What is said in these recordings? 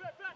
Back, back.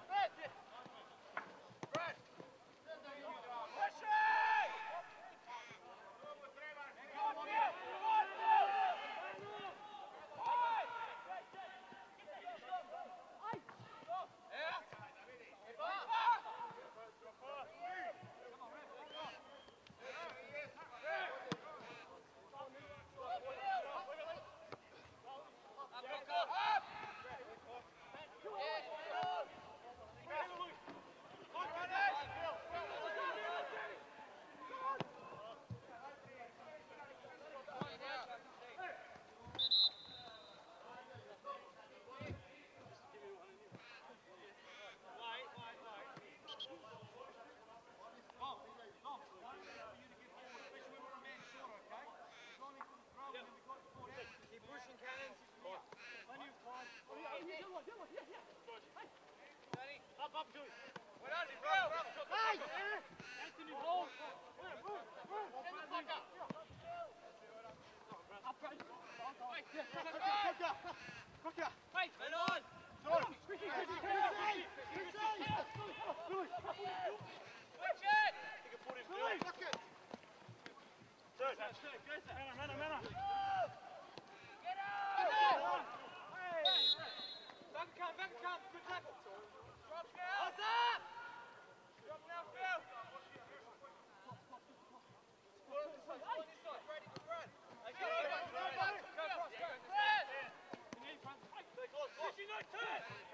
Back, come, back, come, good tackle. Turn!